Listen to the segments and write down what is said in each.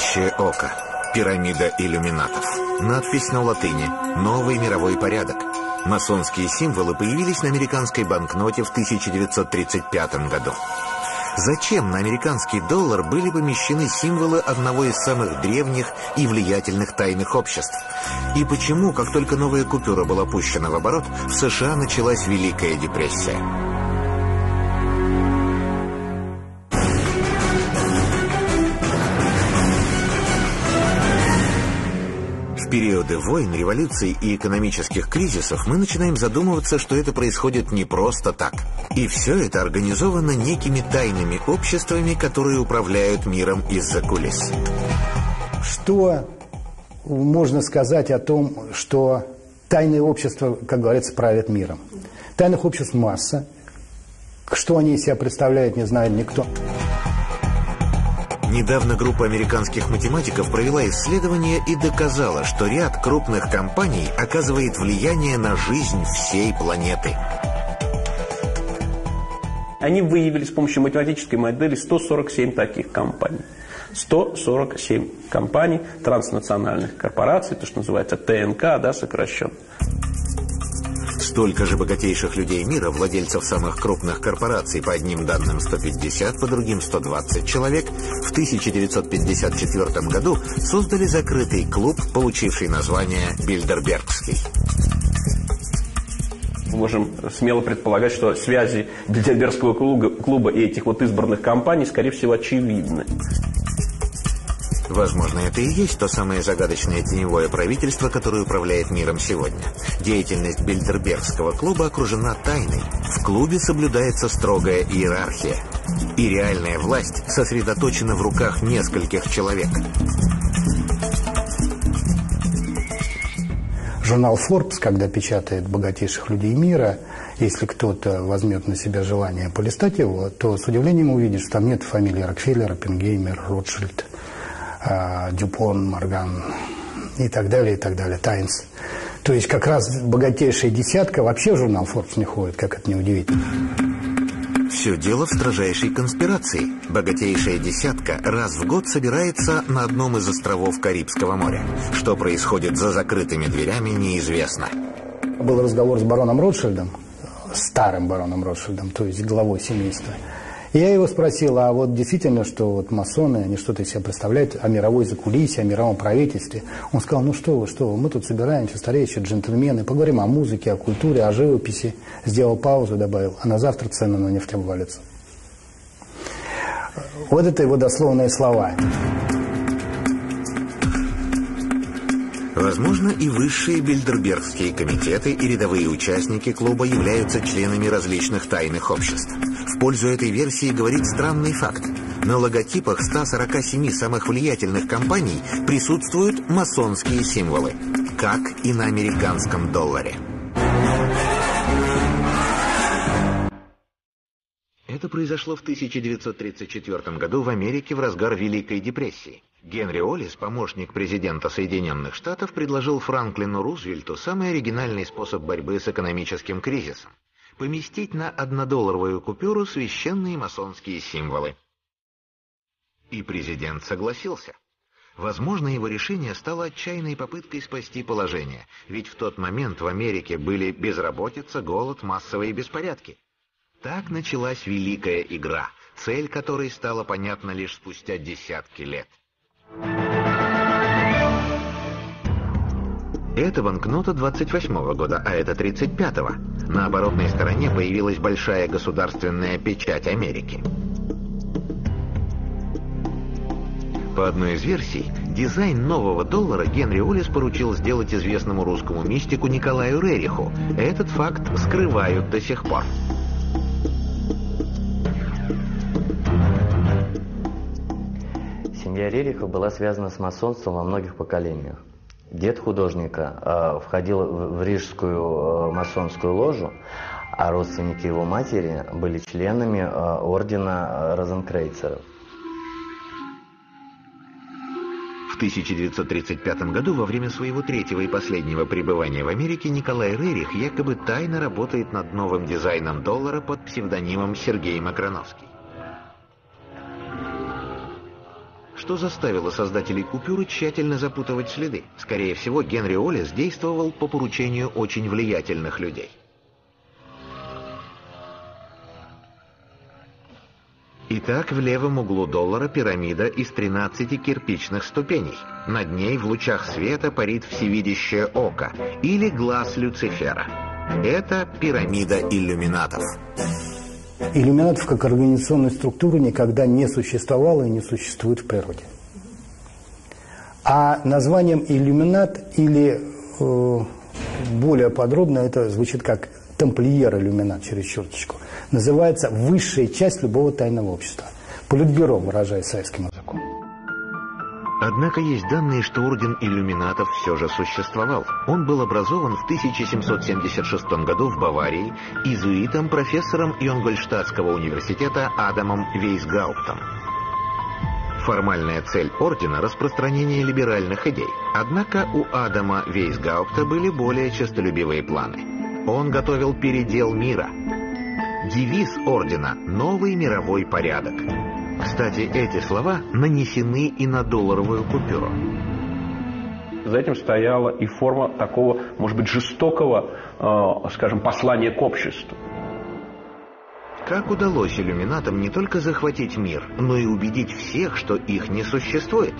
Зловещее око. Пирамида иллюминатов. Надпись на латыни «Новый мировой порядок». Масонские символы появились на американской банкноте в 1935 году. Зачем на американский доллар были помещены символы одного из самых древних и влиятельных тайных обществ? И почему, как только новая купюра была пущена в оборот, в США началась Великая депрессия? Периоды войн, революций и экономических кризисов мы начинаем задумываться, что это происходит не просто так. И все это организовано некими тайными обществами, которые управляют миром из-за кулис. Что можно сказать о том, что тайные общества, как говорится, правят миром? Тайных обществ масса. Что они из себя представляют, не знает никто. Недавно группа американских математиков провела исследование и доказала, что ряд крупных компаний оказывает влияние на жизнь всей планеты. Они выявили с помощью математической модели 147 таких компаний. 147 компаний, транснациональных корпораций, то, что называется ТНК, да, сокращенно. Столько же богатейших людей мира, владельцев самых крупных корпораций, по одним данным 150, по другим 120 человек, в 1954 году создали закрытый клуб, получивший название Бильдербергский. Мы можем смело предполагать, что связи Бильдербергского клуба, клуба и этих вот избранных компаний, скорее всего, очевидны. Возможно, это и есть то самое загадочное теневое правительство, которое управляет миром сегодня. Деятельность Бильдербергского клуба окружена тайной. В клубе соблюдается строгая иерархия. И реальная власть сосредоточена в руках нескольких человек. Журнал Forbes, когда печатает богатейших людей мира, если кто-то возьмет на себя желание полистать его, то с удивлением увидит, что там нет фамилий Рокфеллер, Оппенгеймер, Ротшильд. А, Дюпон, Морган и так далее, и так далее, Тайнс. То есть как раз богатейшая десятка вообще в журнал Forbes не ходит, как это неудивительно. Все дело в строжайшей конспирации. Богатейшая десятка раз в год собирается на одном из островов Карибского моря. Что происходит за закрытыми дверями, неизвестно. Был разговор с бароном Ротшильдом, старым бароном Ротшильдом, то есть главой семейства. Я его спросил, а вот действительно, что вот масоны, они что-то из себя представляют о мировой закулисье, о мировом правительстве. Он сказал, ну что вы, что вы, мы тут собираемся, стареющие джентльмены, поговорим о музыке, о культуре, о живописи. Сделал паузу, добавил, а на завтра цены на нефть обвалятся. Вот это его дословные слова. Возможно, и высшие бильдербергские комитеты и рядовые участники клуба являются членами различных тайных обществ. В пользу этой версии говорит странный факт. На логотипах 147 самых влиятельных компаний присутствуют масонские символы, как и на американском долларе. Это произошло в 1934 году в Америке в разгар Великой депрессии. Генри Оллис, помощник президента Соединенных Штатов, предложил Франклину Рузвельту самый оригинальный способ борьбы с экономическим кризисом – поместить на однодолларовую купюру священные масонские символы. И президент согласился. Возможно, его решение стало отчаянной попыткой спасти положение, ведь в тот момент в Америке были безработица, голод, массовые беспорядки. Так началась великая игра, цель которой стала понятна лишь спустя десятки лет. Это банкнота 28 года, а это 35-го. На оборотной стороне появилась большая государственная печать Америки. По одной из версий, дизайн нового доллара Генри Олис поручил сделать известному русскому мистику Николаю Рериху. Этот факт скрывают до сих пор. Семья Рериха была связана с масонством во многих поколениях. Дед художника э, входил в, в рижскую э, масонскую ложу, а родственники его матери были членами э, ордена э, розенкрейцеров. В 1935 году, во время своего третьего и последнего пребывания в Америке, Николай Рерих якобы тайно работает над новым дизайном доллара под псевдонимом Сергей Макроновский. Что заставило создателей купюры тщательно запутывать следы. Скорее всего, Генри Оллес действовал по поручению очень влиятельных людей. Итак, в левом углу доллара пирамида из 13 кирпичных ступеней. Над ней в лучах света парит всевидящее око или глаз Люцифера. Это пирамида иллюминатов. Иллюминатов как организационной структуры никогда не существовало и не существует в природе. А названием иллюминат или э, более подробно это звучит как тамплиер-иллюминат через черточку – называется высшая часть любого тайного общества. Политбюро, выражаясь советским языком. Однако есть данные, что орден иллюминатов все же существовал. Он был образован в 1776 году в Баварии изуитом профессором Йонгольштадтского университета Адамом Вейсгауптом. Формальная цель ордена – распространение либеральных идей. Однако у Адама Вейсгаупта были более честолюбивые планы. Он готовил передел мира – Девиз ордена – новый мировой порядок. Кстати, эти слова нанесены и на долларовую купюру. За этим стояла и форма такого, может быть, жестокого, э, скажем, послания к обществу. Как удалось иллюминатам не только захватить мир, но и убедить всех, что их не существует?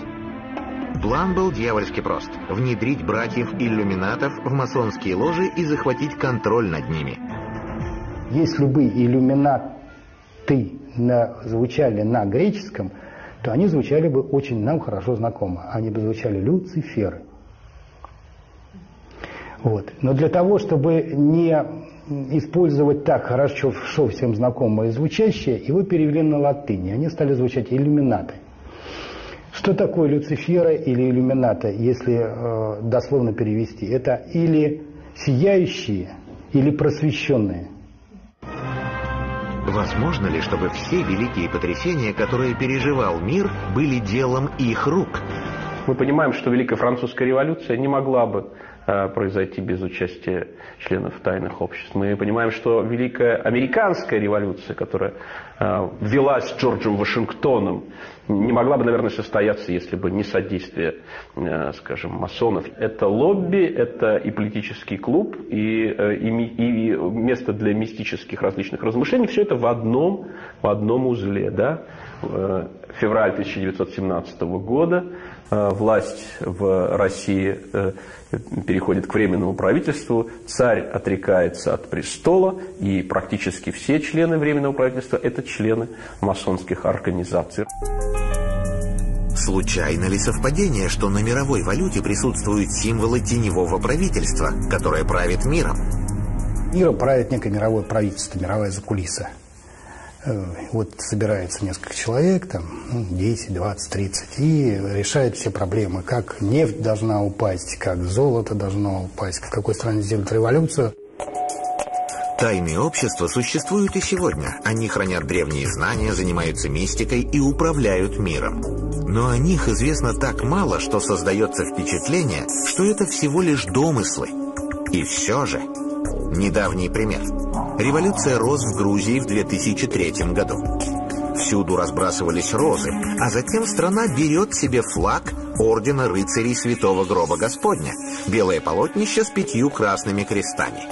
План был дьявольски прост – внедрить братьев-иллюминатов в масонские ложи и захватить контроль над ними – если бы иллюминаты на, звучали на греческом, то они звучали бы очень нам хорошо знакомо. Они бы звучали Люциферы. Вот. Но для того, чтобы не использовать так хорошо всем знакомое звучащее, его перевели на латыни. Они стали звучать иллюминаты. Что такое Люцифера или иллюмината, если э, дословно перевести? Это или сияющие, или просвещенные. Возможно ли, чтобы все великие потрясения, которые переживал мир, были делом их рук? Мы понимаем, что Великая Французская революция не могла бы произойти без участия членов тайных обществ. Мы понимаем, что Великая Американская революция, которая э, велась Джорджем Вашингтоном, не могла бы, наверное, состояться, если бы не содействие, э, скажем, масонов. Это лобби, это и политический клуб, и, и, и место для мистических различных размышлений. Все это в одном, в одном узле. Да? Февраль 1917 года власть в России переходит к временному правительству, царь отрекается от престола, и практически все члены временного правительства – это члены масонских организаций. Случайно ли совпадение, что на мировой валюте присутствуют символы теневого правительства, которое правит миром? Миром правит некое мировое правительство, мировая закулиса – Э, вот собирается несколько человек, там, 10, 20, 30, и решают все проблемы, как нефть должна упасть, как золото должно упасть, в какой стране сделать революцию. Тайные общества существуют и сегодня. Они хранят древние знания, занимаются мистикой и управляют миром. Но о них известно так мало, что создается впечатление, что это всего лишь домыслы. И все же, недавний пример – Революция роз в Грузии в 2003 году. Всюду разбрасывались розы, а затем страна берет себе флаг Ордена рыцарей Святого Гроба Господня, белое полотнище с пятью красными крестами.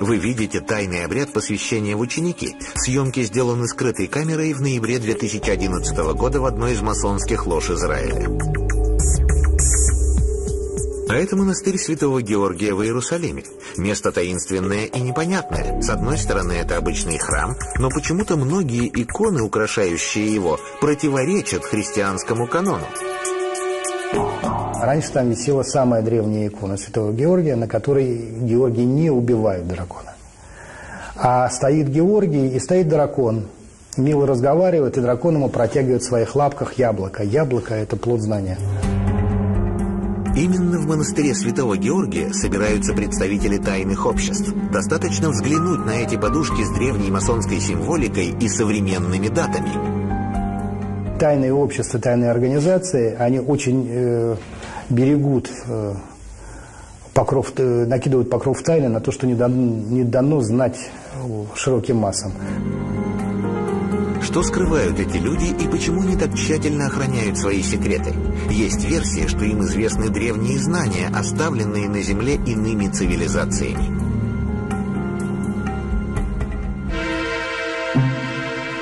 Вы видите тайный обряд посвящения в ученики. Съемки сделаны скрытой камерой в ноябре 2011 года в одной из масонских лож Израиля. А это монастырь Святого Георгия в Иерусалиме. Место таинственное и непонятное. С одной стороны, это обычный храм, но почему-то многие иконы, украшающие его, противоречат христианскому канону. Раньше там висела самая древняя икона Святого Георгия, на которой Георгий не убивает дракона. А стоит Георгий и стоит дракон. Мило разговаривает, и дракон ему протягивает в своих лапках яблоко. Яблоко – это плод знания. Именно в монастыре Святого Георгия собираются представители тайных обществ. Достаточно взглянуть на эти подушки с древней масонской символикой и современными датами. Тайные общества, тайные организации, они очень э, берегут э, покров, э, накидывают покров тайны на то, что не дано, не дано знать широким массам. Что скрывают эти люди и почему они так тщательно охраняют свои секреты? Есть версия, что им известны древние знания, оставленные на Земле иными цивилизациями.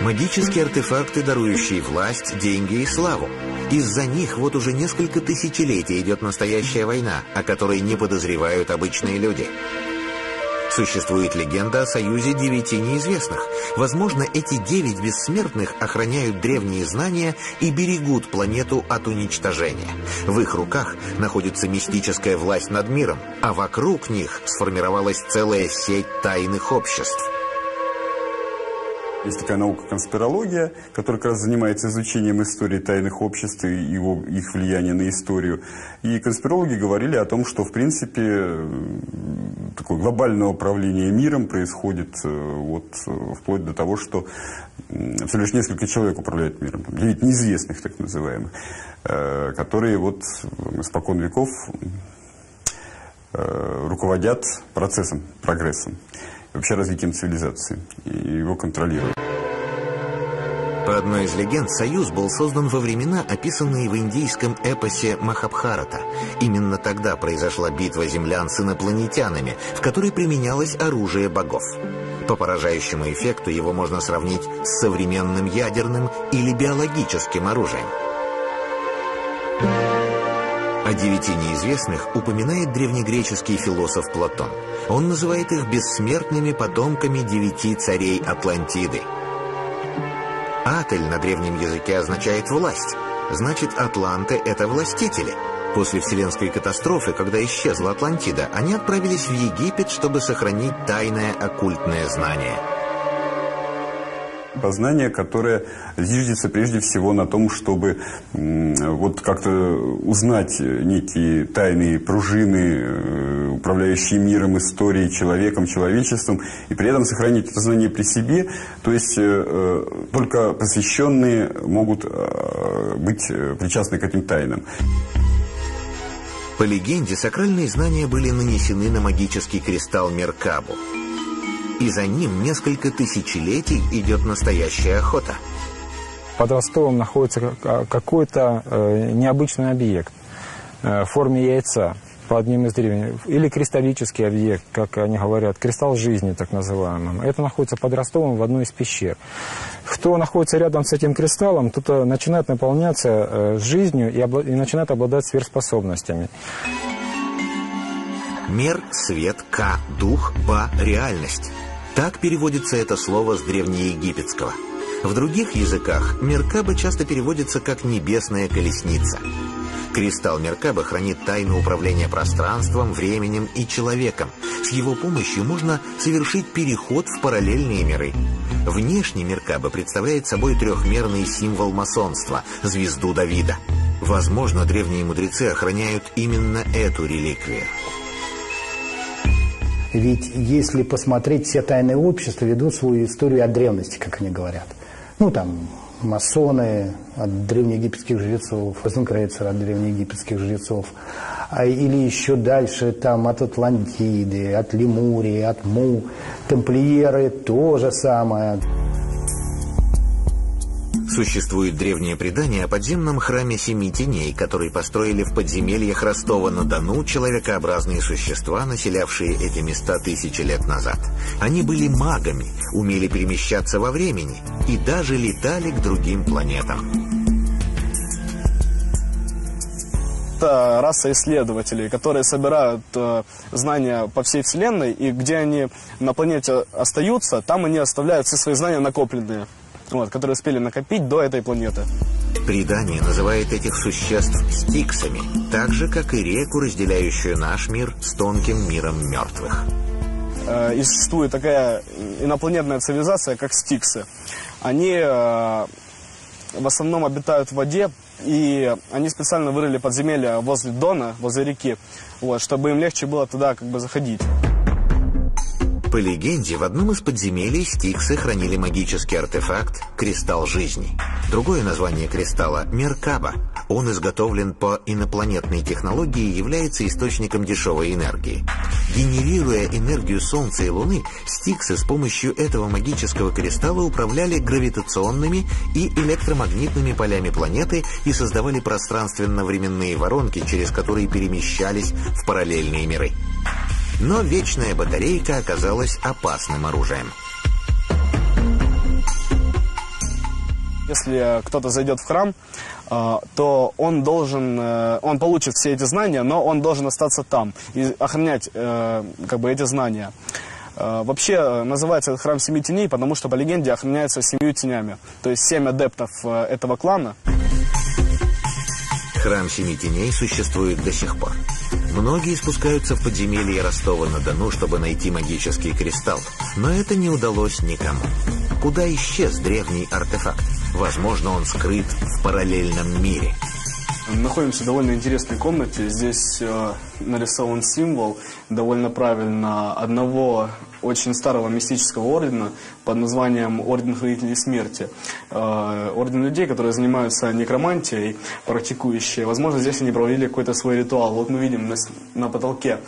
Магические артефакты, дарующие власть, деньги и славу. Из-за них вот уже несколько тысячелетий идет настоящая война, о которой не подозревают обычные люди. Существует легенда о союзе девяти неизвестных. Возможно, эти девять бессмертных охраняют древние знания и берегут планету от уничтожения. В их руках находится мистическая власть над миром, а вокруг них сформировалась целая сеть тайных обществ. Есть такая наука конспирология, которая как раз занимается изучением истории тайных обществ и его, их влияния на историю. И конспирологи говорили о том, что, в принципе, такое глобальное управление миром происходит э, вот, э, вплоть до того, что всего лишь несколько человек управляют миром, там, 9 неизвестных так называемых, э, которые вот испокон веков руководят процессом, прогрессом вообще развитием цивилизации и его контролируют. По одной из легенд, Союз был создан во времена, описанные в индийском эпосе Махабхарата. Именно тогда произошла битва землян с инопланетянами, в которой применялось оружие богов. По поражающему эффекту его можно сравнить с современным ядерным или биологическим оружием. О девяти неизвестных упоминает древнегреческий философ Платон. Он называет их бессмертными потомками девяти царей Атлантиды. Атель на древнем языке означает «власть». Значит, атланты — это властители. После Вселенской катастрофы, когда исчезла Атлантида, они отправились в Египет, чтобы сохранить тайное оккультное знание — Познание, которое зиждется прежде всего на том, чтобы вот как-то узнать некие тайные пружины, э, управляющие миром, историей, человеком, человечеством, и при этом сохранить это знание при себе. То есть э, э, только посвященные могут быть причастны к этим тайнам. По легенде, сакральные знания были нанесены на магический кристалл Меркабу и за ним несколько тысячелетий идет настоящая охота. Под Ростовом находится какой-то э, необычный объект э, в форме яйца по одним из древних, или кристаллический объект, как они говорят, кристалл жизни, так называемый. Это находится под Ростовом в одной из пещер. Кто находится рядом с этим кристаллом, тот э, начинает наполняться жизнью и, и начинает обладать сверхспособностями. Мер, свет, К, дух, Ба, реальность. Так переводится это слово с древнеегипетского. В других языках Меркаба часто переводится как «небесная колесница». Кристалл Меркаба хранит тайну управления пространством, временем и человеком. С его помощью можно совершить переход в параллельные миры. Внешне Меркаба представляет собой трехмерный символ масонства – звезду Давида. Возможно, древние мудрецы охраняют именно эту реликвию. Ведь если посмотреть, все тайные общества ведут свою историю от древности, как они говорят. Ну, там, масоны от древнеегипетских жрецов, Розенкрейцер от древнеегипетских жрецов, а, или еще дальше там от Атлантиды, от Лемурии, от Му, тамплиеры то же самое. Существует древнее предание о подземном храме Семи Теней, который построили в подземельях Ростова-на-Дону человекообразные существа, населявшие эти места тысячи лет назад. Они были магами, умели перемещаться во времени и даже летали к другим планетам. это раса исследователей, которые собирают э, знания по всей Вселенной, и где они на планете остаются, там они оставляют все свои знания накопленные вот, которые успели накопить до этой планеты. Предание называет этих существ стиксами, так же, как и реку, разделяющую наш мир с тонким миром мертвых. Э, и существует такая инопланетная цивилизация, как стиксы. Они э, в основном обитают в воде, и они специально вырыли подземелья возле Дона, возле реки, вот, чтобы им легче было туда как бы заходить. По легенде, в одном из подземелий стиксы хранили магический артефакт «Кристалл жизни». Другое название кристалла – Меркаба. Он изготовлен по инопланетной технологии и является источником дешевой энергии. Генерируя энергию Солнца и Луны, стиксы с помощью этого магического кристалла управляли гравитационными и электромагнитными полями планеты и создавали пространственно-временные воронки, через которые перемещались в параллельные миры. Но вечная батарейка оказалась опасным оружием. Если кто-то зайдет в храм, э, то он должен, э, он получит все эти знания, но он должен остаться там и охранять э, как бы эти знания. Вообще называется храм семи теней, потому что по легенде охраняется семью тенями. То есть семь адептов этого клана. Храм семи теней существует до сих пор. Многие спускаются в подземелье Ростова-на-Дону, чтобы найти магический кристалл, но это не удалось никому. Куда исчез древний артефакт? Возможно, он скрыт в параллельном мире. Находимся в довольно интересной комнате. Здесь э, нарисован символ довольно правильно одного очень старого мистического ордена под названием Орден Хранителей Смерти. Э, орден людей, которые занимаются некромантией, практикующие. Возможно, здесь они проводили какой-то свой ритуал. Вот мы видим на, на потолке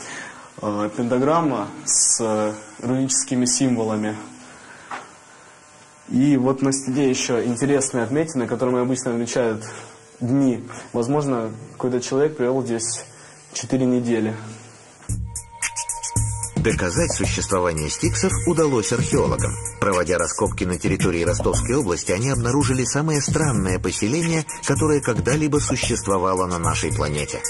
э, пентаграмма с э, руническими символами. И вот на стене еще интересные отметины, которыми обычно отмечают дни. Возможно, какой-то человек провел здесь 4 недели. Доказать существование стиксов удалось археологам. Проводя раскопки на территории Ростовской области, они обнаружили самое странное поселение, которое когда-либо существовало на нашей планете.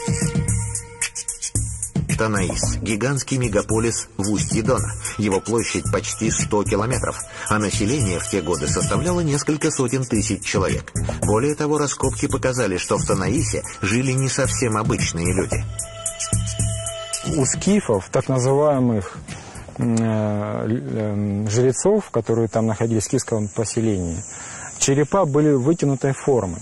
Танаис – гигантский мегаполис в устье Дона. Его площадь почти 100 километров, а население в те годы составляло несколько сотен тысяч человек. Более того, раскопки показали, что в Танаисе жили не совсем обычные люди – у скифов, так называемых э, э, жрецов, которые там находились в скифском поселении, черепа были вытянутой формы.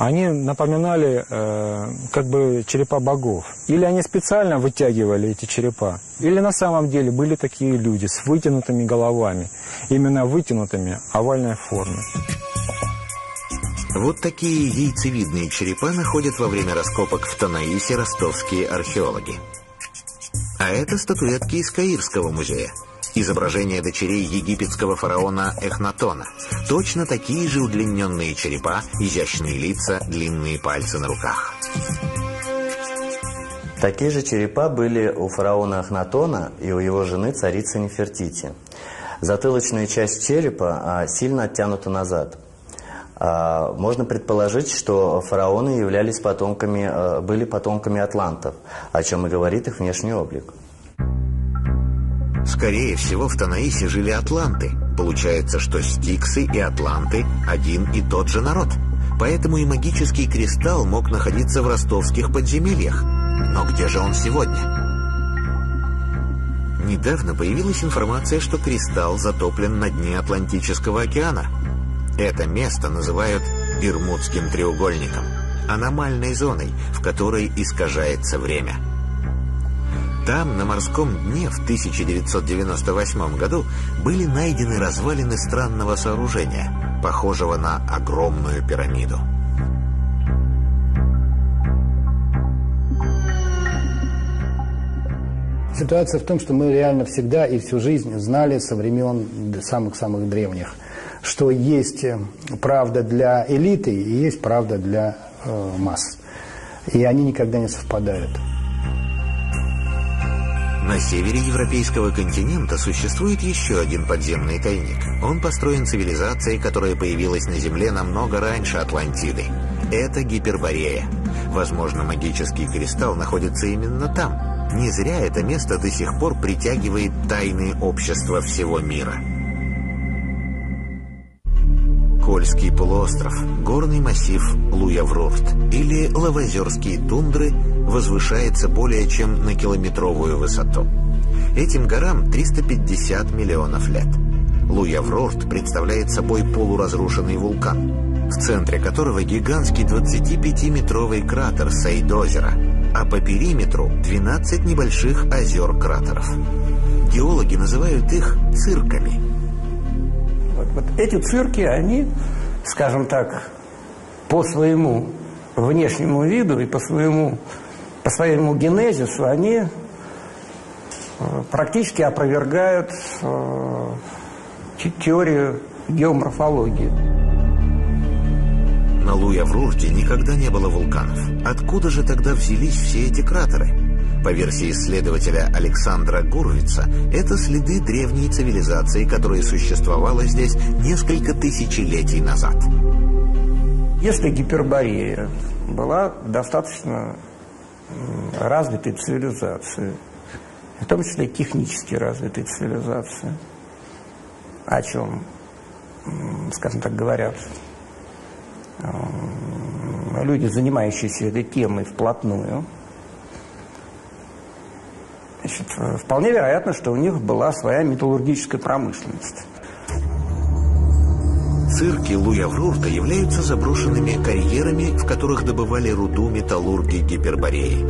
Они напоминали э, как бы черепа богов. Или они специально вытягивали эти черепа, или на самом деле были такие люди с вытянутыми головами, именно вытянутыми овальной формы. Вот такие яйцевидные черепа находят во время раскопок в Танаисе ростовские археологи. А это статуэтки из Каирского музея. Изображение дочерей египетского фараона Эхнатона. Точно такие же удлиненные черепа, изящные лица, длинные пальцы на руках. Такие же черепа были у фараона Ахнатона и у его жены царицы Нефертити. Затылочная часть черепа а, сильно оттянута назад – а, можно предположить, что фараоны являлись потомками, а, были потомками атлантов, о чем и говорит их внешний облик. Скорее всего, в Танаисе жили атланты. Получается, что стиксы и атланты – один и тот же народ. Поэтому и магический кристалл мог находиться в ростовских подземельях. Но где же он сегодня? Недавно появилась информация, что кристалл затоплен на дне Атлантического океана – это место называют Бермудским треугольником, аномальной зоной, в которой искажается время. Там, на морском дне, в 1998 году были найдены развалины странного сооружения, похожего на огромную пирамиду. Ситуация в том, что мы реально всегда и всю жизнь знали со времен самых-самых древних – что есть э, правда для элиты и есть правда для э, масс. И они никогда не совпадают. На севере европейского континента существует еще один подземный тайник. Он построен цивилизацией, которая появилась на Земле намного раньше Атлантиды. Это Гиперборея. Возможно, магический кристалл находится именно там. Не зря это место до сих пор притягивает тайные общества всего мира. Кольский полуостров, горный массив Луяврорт или лавозерские тундры возвышается более чем на километровую высоту. Этим горам 350 миллионов лет. Луяврорт представляет собой полуразрушенный вулкан, в центре которого гигантский 25-метровый кратер Сейдозера, а по периметру 12 небольших озер-кратеров. Геологи называют их цирками – вот эти цирки, они, скажем так, по своему внешнему виду и по своему, по своему генезису, они практически опровергают теорию геоморфологии. На Луя-Врурте никогда не было вулканов. Откуда же тогда взялись все эти кратеры? По версии исследователя Александра Гуровица, это следы древней цивилизации, которая существовала здесь несколько тысячелетий назад. Если Гиперборея была достаточно развитой цивилизацией, в том числе технически развитой цивилизацией, о чем, скажем так, говорят люди, занимающиеся этой темой вплотную, значит, вполне вероятно, что у них была своя металлургическая промышленность. Цирки Луяврурта являются заброшенными карьерами, в которых добывали руду металлурги Гипербореи,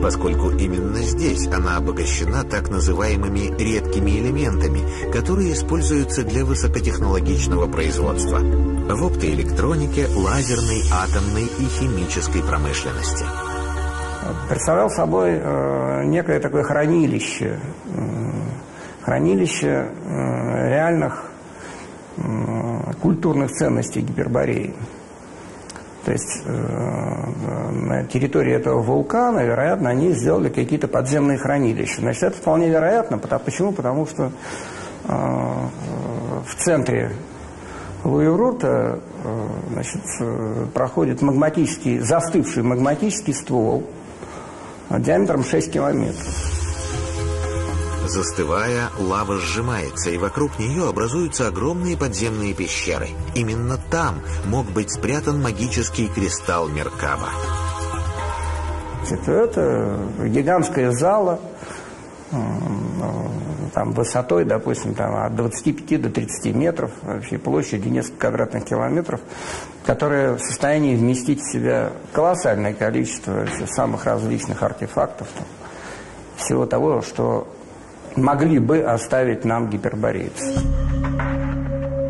поскольку именно здесь она обогащена так называемыми редкими элементами, которые используются для высокотехнологичного производства в оптоэлектронике, лазерной, атомной и химической промышленности. Представлял собой э, некое такое хранилище, хранилище э, реальных культурных ценностей Гипербореи. То есть э, на территории этого вулкана, вероятно, они сделали какие-то подземные хранилища. Значит, это вполне вероятно. Почему? Потому что э, в центре Луеврута э, э, проходит магматический, застывший магматический ствол диаметром 6 километров. Застывая, лава сжимается, и вокруг нее образуются огромные подземные пещеры. Именно там мог быть спрятан магический кристалл Меркаба. Это гигантская зала, там высотой, допустим, там от 25 до 30 метров, вообще площадью несколько квадратных километров, которая в состоянии вместить в себя колоссальное количество самых различных артефактов, там, всего того, что могли бы оставить нам гиперборейцы.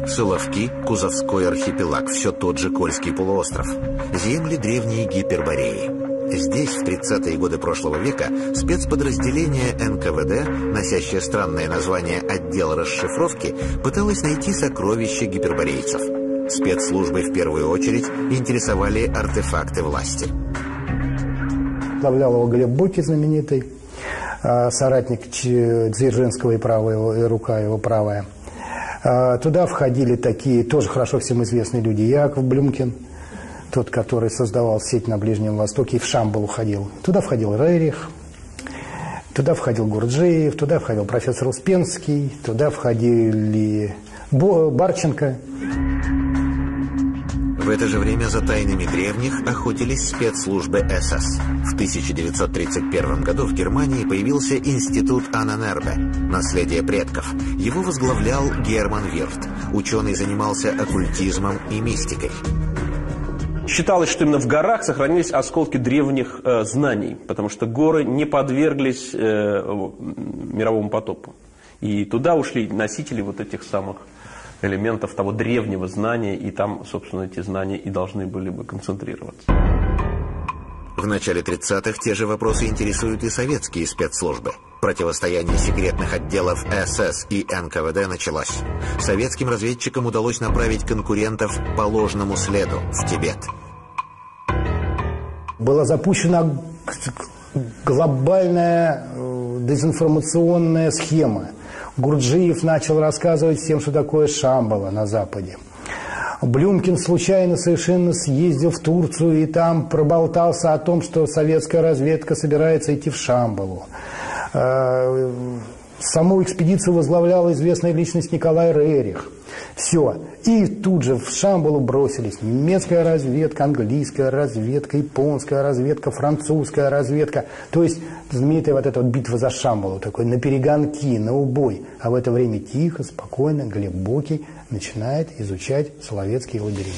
Соловки, Кузовской архипелаг, все тот же Кольский полуостров. Земли древней Гипербореи. Здесь, в 30-е годы прошлого века, спецподразделение НКВД, носящее странное название «Отдел расшифровки», пыталось найти сокровища гиперборейцев. Спецслужбы в первую очередь интересовали артефакты власти. Возглавлял его Глеб Буки, знаменитый, соратник Дзержинского и правая, и рука его правая. А, туда входили такие тоже хорошо всем известные люди. Яков Блюмкин, тот, который создавал сеть на Ближнем Востоке и в Шамбал уходил. Туда входил Рерих, туда входил Гурджиев, туда входил профессор Успенский, туда входили Барченко. В это же время за тайнами древних охотились спецслужбы СС. В 1931 году в Германии появился институт Ананербе «Наследие предков». Его возглавлял Герман Вирт. Ученый занимался оккультизмом и мистикой. Считалось, что именно в горах сохранились осколки древних э, знаний, потому что горы не подверглись э, мировому потопу. И туда ушли носители вот этих самых элементов того древнего знания, и там, собственно, эти знания и должны были бы концентрироваться. В начале 30-х те же вопросы интересуют и советские спецслужбы. Противостояние секретных отделов СС и НКВД началось. Советским разведчикам удалось направить конкурентов по ложному следу в Тибет. Была запущена глобальная э, дезинформационная схема – Гурджиев начал рассказывать всем, что такое Шамбала на Западе. Блюмкин случайно совершенно съездил в Турцию и там проболтался о том, что советская разведка собирается идти в Шамбалу. Э, саму экспедицию возглавляла известная личность Николай Рерих. Все. И тут же в Шамбалу бросились немецкая разведка, английская разведка, японская разведка, французская разведка. То есть знаменитая вот эта вот битва за Шамбалу, такой на перегонки, на убой. А в это время тихо, спокойно, глубокий начинает изучать Соловецкий лабиринт.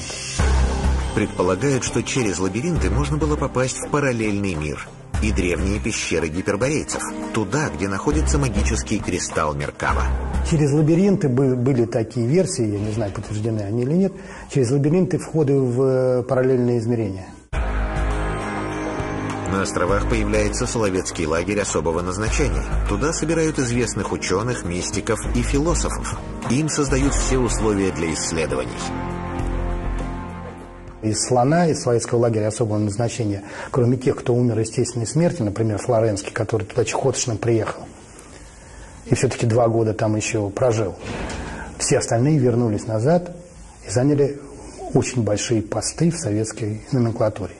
Предполагают, что через лабиринты можно было попасть в параллельный мир и древние пещеры гиперборейцев, туда, где находится магический кристалл Меркава. Через лабиринты были такие версии, я не знаю, подтверждены они или нет, через лабиринты входы в э, параллельные измерения. На островах появляется Соловецкий лагерь особого назначения. Туда собирают известных ученых, мистиков и философов. Им создают все условия для исследований. Из слона, из советского лагеря особого назначения, кроме тех, кто умер естественной смертью, например, Флоренский, который туда чехоточным приехал, и все-таки два года там еще прожил, все остальные вернулись назад и заняли очень большие посты в советской номенклатуре.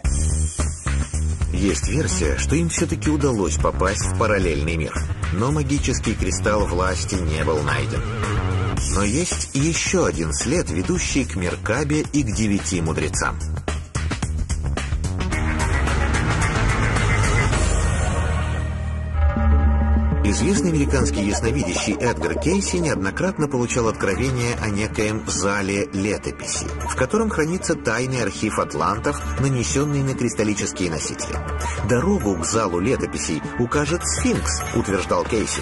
Есть версия, что им все-таки удалось попасть в параллельный мир. Но магический кристалл власти не был найден. Но есть еще один след, ведущий к Меркабе и к девяти мудрецам. Известный американский ясновидящий Эдгар Кейси неоднократно получал откровения о некоем зале летописи, в котором хранится тайный архив атлантов, нанесенный на кристаллические носители. Дорогу к залу летописей укажет сфинкс, утверждал Кейси.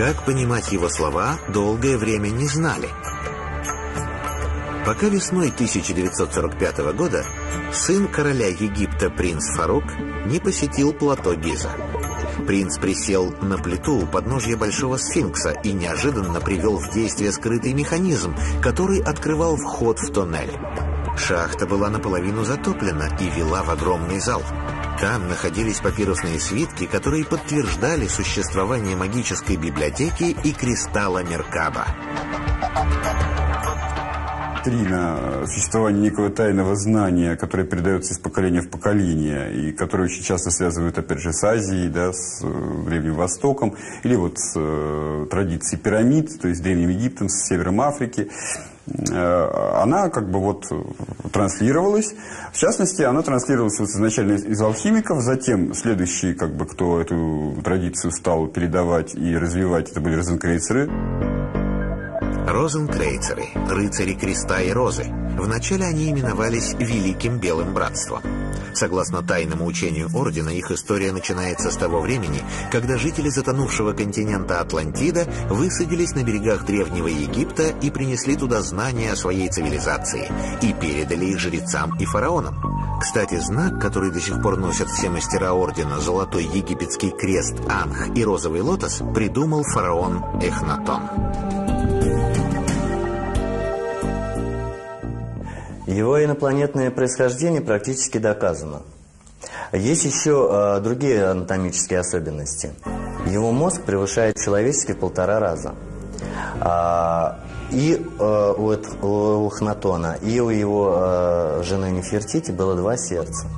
Как понимать его слова, долгое время не знали – Пока весной 1945 года сын короля Египта принц Фарук не посетил плато Гиза. Принц присел на плиту у подножья Большого сфинкса и неожиданно привел в действие скрытый механизм, который открывал вход в тоннель. Шахта была наполовину затоплена и вела в огромный зал. Там находились папирусные свитки, которые подтверждали существование магической библиотеки и кристалла Меркаба. Доктрина существования некого тайного знания, которое передается из поколения в поколение, и которое очень часто связывают, опять же, с Азией, да, с э, Древним Востоком, или вот с э, традицией пирамид, то есть с Древним Египтом, с Севером Африки, она как бы вот транслировалась. В частности, она транслировалась изначально из алхимиков, затем следующие, как бы, кто эту традицию стал передавать и развивать, это были розенкрейцеры. Розенкрейцеры, рыцари креста и розы. Вначале они именовались Великим Белым Братством. Согласно тайному учению Ордена, их история начинается с того времени, когда жители затонувшего континента Атлантида высадились на берегах Древнего Египта и принесли туда знания о своей цивилизации и передали их жрецам и фараонам. Кстати, знак, который до сих пор носят все мастера Ордена, золотой египетский крест Анх и розовый лотос, придумал фараон Эхнатон. Его инопланетное происхождение практически доказано. Есть еще э, другие анатомические особенности. Его мозг превышает человеческий в полтора раза. А, и э, у, у Хнатона, и у его э, жены Нефертити было два сердца.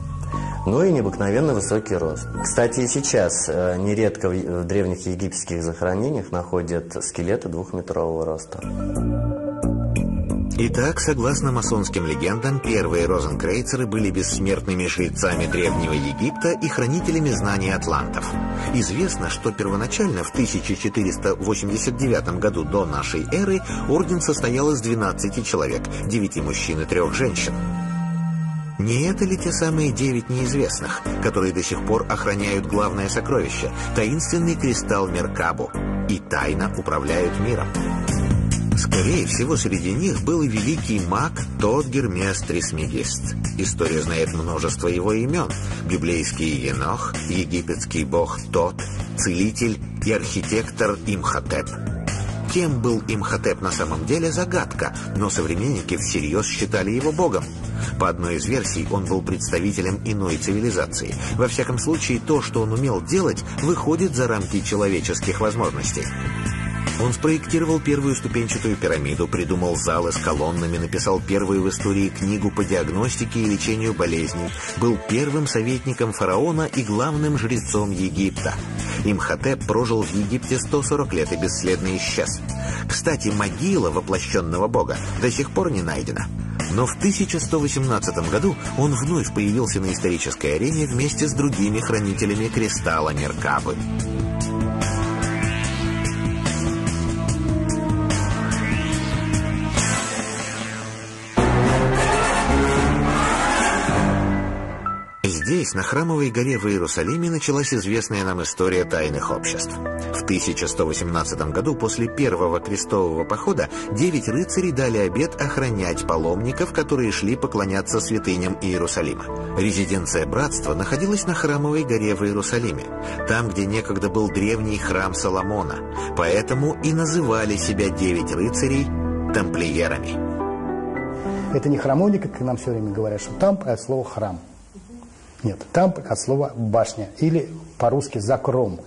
Ну и необыкновенно высокий рост. Кстати, и сейчас э, нередко в, в древних египетских захоронениях находят скелеты двухметрового роста. Итак, согласно масонским легендам, первые розенкрейцеры были бессмертными жрецами Древнего Египта и хранителями знаний атлантов. Известно, что первоначально в 1489 году до нашей эры орден состоял из 12 человек, 9 мужчин и 3 женщин. Не это ли те самые девять неизвестных, которые до сих пор охраняют главное сокровище – таинственный кристалл Меркабу и тайно управляют миром? Скорее всего, среди них был и великий маг Тот Гермес Трисмегист. История знает множество его имен. Библейский Енох, египетский бог Тот, целитель и архитектор Имхотеп. Кем был Имхотеп на самом деле – загадка, но современники всерьез считали его богом. По одной из версий, он был представителем иной цивилизации. Во всяком случае, то, что он умел делать, выходит за рамки человеческих возможностей. Он спроектировал первую ступенчатую пирамиду, придумал залы с колоннами, написал первую в истории книгу по диагностике и лечению болезней, был первым советником фараона и главным жрецом Египта. Имхотеп прожил в Египте 140 лет и бесследно исчез. Кстати, могила воплощенного бога до сих пор не найдена. Но в 1118 году он вновь появился на исторической арене вместе с другими хранителями кристалла Меркабы. Здесь, на Храмовой горе в Иерусалиме, началась известная нам история тайных обществ. В 1118 году, после первого крестового похода, девять рыцарей дали обет охранять паломников, которые шли поклоняться святыням Иерусалима. Резиденция братства находилась на Храмовой горе в Иерусалиме, там, где некогда был древний храм Соломона. Поэтому и называли себя девять рыцарей тамплиерами. Это не храмовники, как нам все время говорят, что там от слова «храм». Нет, там от слова «башня» или по-русски «закром»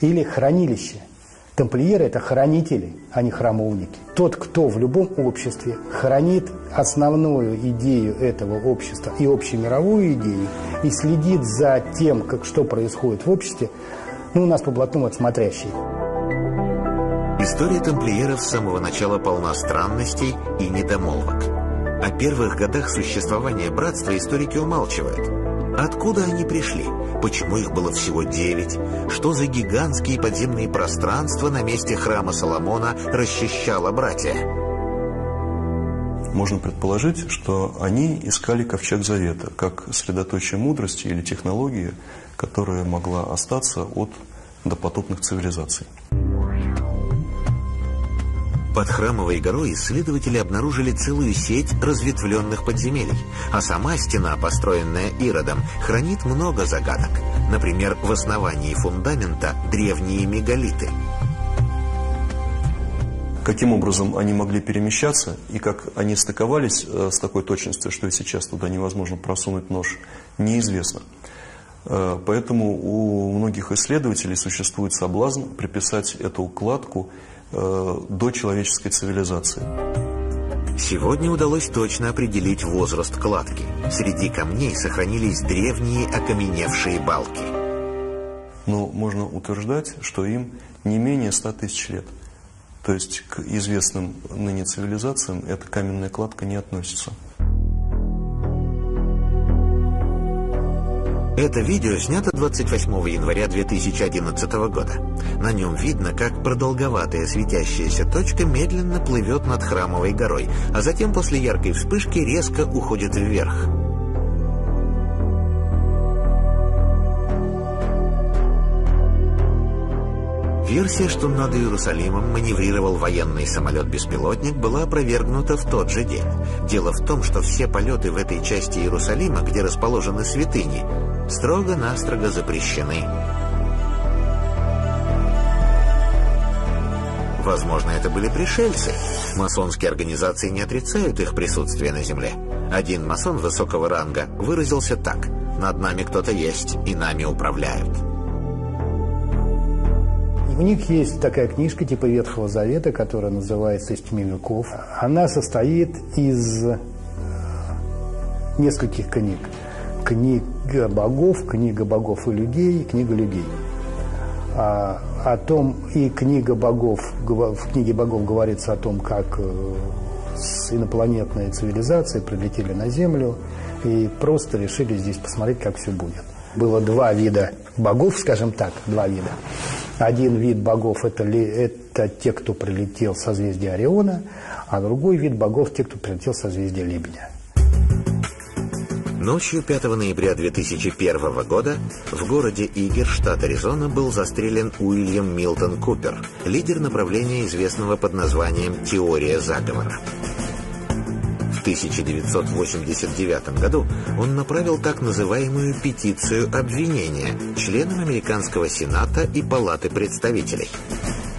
или «хранилище». Тамплиеры – это хранители, а не храмовники. Тот, кто в любом обществе хранит основную идею этого общества и общемировую идею, и следит за тем, как, что происходит в обществе, ну, у нас по блатному это смотрящий. История тамплиеров с самого начала полна странностей и недомолвок. О первых годах существования братства историки умалчивают – Откуда они пришли? Почему их было всего девять? Что за гигантские подземные пространства на месте храма Соломона расчищало братья? Можно предположить, что они искали ковчег завета, как средоточие мудрости или технологии, которая могла остаться от допотопных цивилизаций. Под Храмовой горой исследователи обнаружили целую сеть разветвленных подземелий, а сама стена, построенная Иродом, хранит много загадок. Например, в основании фундамента древние мегалиты. Каким образом они могли перемещаться и как они стыковались э, с такой точностью, что сейчас туда невозможно просунуть нож, неизвестно. Э, поэтому у многих исследователей существует соблазн приписать эту укладку э, до человеческой цивилизации. Сегодня удалось точно определить возраст кладки. Среди камней сохранились древние окаменевшие балки. Но можно утверждать, что им не менее 100 тысяч лет. То есть к известным ныне цивилизациям эта каменная кладка не относится. Это видео снято 28 января 2011 года. На нем видно, как продолговатая светящаяся точка медленно плывет над храмовой горой, а затем после яркой вспышки резко уходит вверх. Версия, что над Иерусалимом маневрировал военный самолет-беспилотник, была опровергнута в тот же день. Дело в том, что все полеты в этой части Иерусалима, где расположены святыни, строго-настрого запрещены. Возможно, это были пришельцы. Масонские организации не отрицают их присутствие на Земле. Один масон высокого ранга выразился так. «Над нами кто-то есть, и нами управляют». У них есть такая книжка типа Ветхого Завета, которая называется «Из тьми веков». Она состоит из нескольких книг. Книга богов, книга богов и людей, книга людей. А, о том, и книга богов, в книге богов говорится о том, как э, с инопланетной цивилизацией прилетели на Землю и просто решили здесь посмотреть, как все будет. Было два вида богов, скажем так, два вида. Один вид богов это, ли, это те, кто прилетел в созвездие Ориона, а другой вид богов те, кто прилетел в созвездие Лебедя. Ночью 5 ноября 2001 года в городе Игер, штат Аризона, был застрелен Уильям Милтон Купер, лидер направления, известного под названием «Теория заговора». В 1989 году он направил так называемую петицию обвинения членам Американского Сената и Палаты представителей.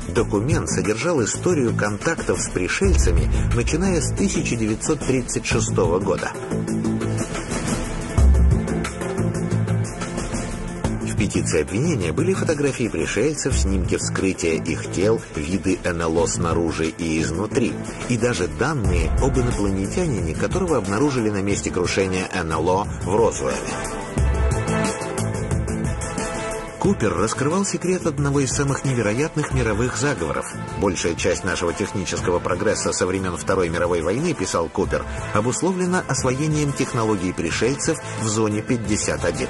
Документ содержал историю контактов с пришельцами, начиная с 1936 года. Петиции обвинения были фотографии пришельцев, снимки вскрытия их тел, виды НЛО снаружи и изнутри, и даже данные об инопланетянине, которого обнаружили на месте крушения НЛО в Розуэле. Купер раскрывал секрет одного из самых невероятных мировых заговоров. Большая часть нашего технического прогресса со времен Второй мировой войны, писал Купер, обусловлена освоением технологий пришельцев в зоне 51.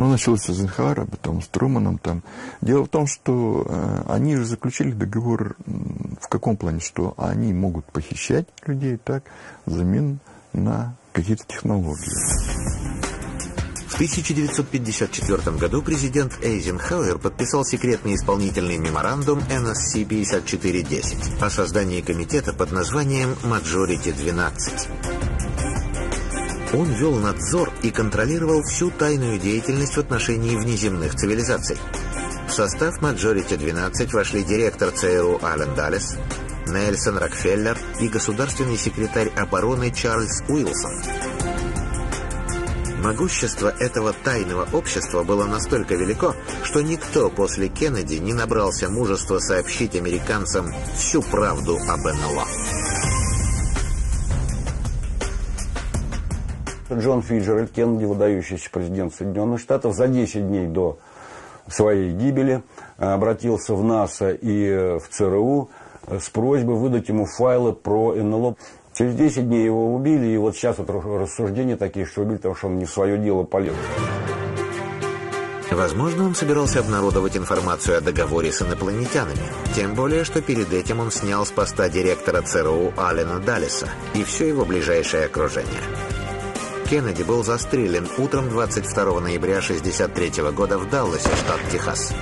Ну, началось с Эйзенхауэра, потом с Труманом там. Дело в том, что э, они же заключили договор в каком плане, что они могут похищать людей так, взамен на какие-то технологии. 1954 году президент Эйзенхауэр подписал секретный исполнительный меморандум NSC 5410 о создании комитета под названием Majority 12. Он вел надзор и контролировал всю тайную деятельность в отношении внеземных цивилизаций. В состав Majority 12 вошли директор ЦРУ Ален Даллес, Нельсон Рокфеллер и государственный секретарь обороны Чарльз Уилсон. Могущество этого тайного общества было настолько велико, что никто после Кеннеди не набрался мужества сообщить американцам всю правду об НЛО. Джон Фиджеральд Кеннеди, выдающийся президент Соединенных Штатов, за 10 дней до своей гибели обратился в НАСА и в ЦРУ с просьбой выдать ему файлы про НЛО. Через 10 дней его убили, и вот сейчас вот рассуждения такие, что убили, потому что он не в свое дело полез. Возможно, он собирался обнародовать информацию о договоре с инопланетянами. Тем более, что перед этим он снял с поста директора ЦРУ Алена Даллеса и все его ближайшее окружение. Кеннеди был застрелен утром 22 ноября 1963 года в Далласе, штат Техас.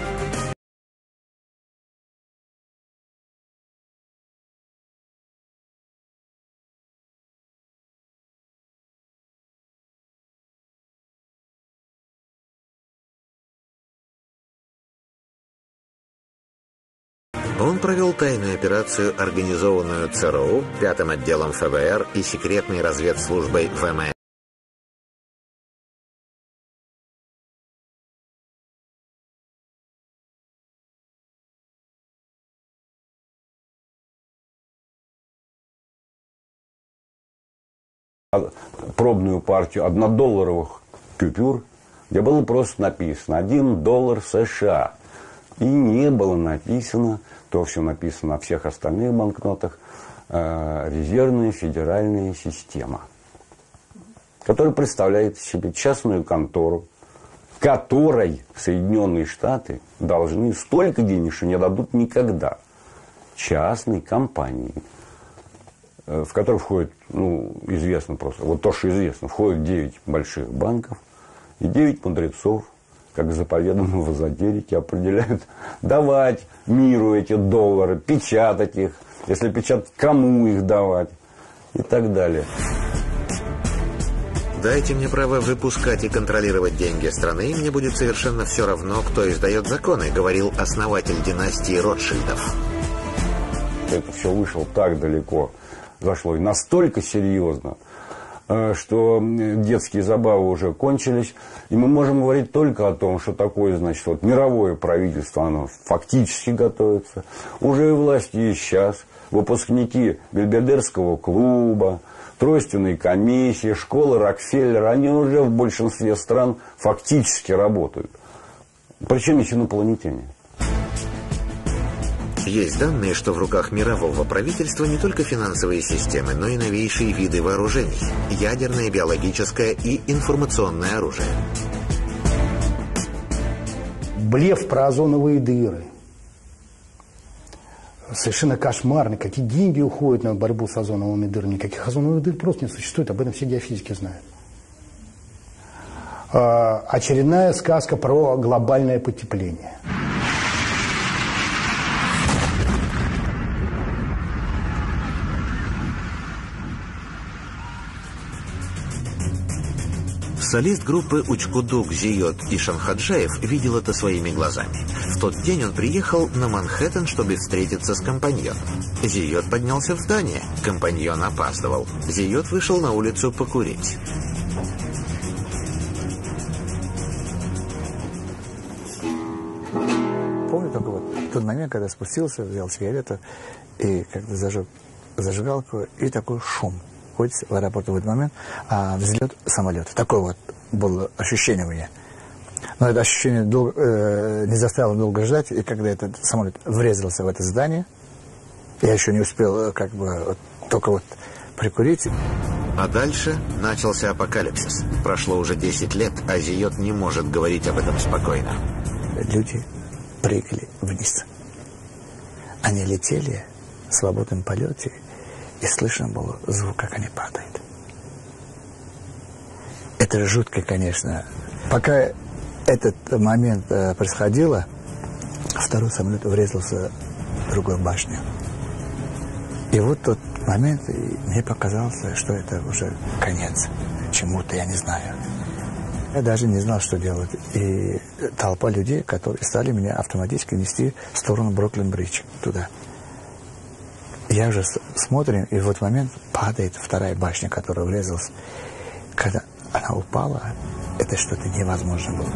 Он провел тайную операцию, организованную ЦРУ, пятым отделом ФБР и секретной разведслужбой ВМС. Пробную партию однодолларовых купюр, где было просто написано «1 доллар США». И не было написано, то все написано на всех остальных банкнотах, э, резервная федеральная система, которая представляет себе частную контору, которой Соединенные Штаты должны столько денег, что не дадут никогда частной компании, в которую входит, ну, известно просто, вот то, что известно, входит 9 больших банков и 9 мудрецов, как заповедано в эзотерике, определяют, давать миру эти доллары, печатать их, если печатать, кому их давать и так далее. Дайте мне право выпускать и контролировать деньги страны, и мне будет совершенно все равно, кто издает законы, говорил основатель династии Ротшильдов. Это все вышло так далеко, зашло и настолько серьезно, Э, что детские забавы уже кончились, и мы можем говорить только о том, что такое, значит, вот мировое правительство, оно фактически готовится. Уже и власти и сейчас, выпускники Бельбедерского клуба, тройственные комиссии, школы Рокфеллера, они уже в большинстве стран фактически работают. Причем есть инопланетяне. Есть данные, что в руках мирового правительства не только финансовые системы, но и новейшие виды вооружений – ядерное, биологическое и информационное оружие. Блеф про озоновые дыры. Совершенно кошмарный. Какие деньги уходят на борьбу с озоновыми дырами. Никаких озоновых дыр просто не существует. Об этом все геофизики знают. А, очередная сказка про глобальное потепление. Солист группы Учкудук Зиот и Шанхаджаев видел это своими глазами. В тот день он приехал на Манхэттен, чтобы встретиться с компаньоном. Зиот поднялся в здание. Компаньон опаздывал. Зиот вышел на улицу покурить. Помню только вот тот момент, когда спустился, взял сигарету и как-то зажег зажигалку, и такой шум находится в аэропорту в этот момент, а взлет самолета. Такое вот было ощущение у меня. Но это ощущение дол- э, не заставило долго ждать, и когда этот самолет врезался в это здание, я еще не успел э, как бы вот, только вот прикурить. А дальше начался апокалипсис. Прошло уже 10 лет, а Зиот не может говорить об этом спокойно. Люди прыгали вниз. Они летели в свободном полете, и слышно было звук, как они падают. Это жутко, конечно, Пока этот момент э, происходило, второй самолет врезался в другую башню. И вот тот момент, мне показалось, что это уже конец чему-то, я не знаю. Я даже не знал, что делать. И толпа людей, которые стали меня автоматически нести в сторону Бруклин-Бридж, туда. Я уже смотрим, и в этот момент падает вторая башня, которая врезалась. Когда она упала, это что-то невозможно было.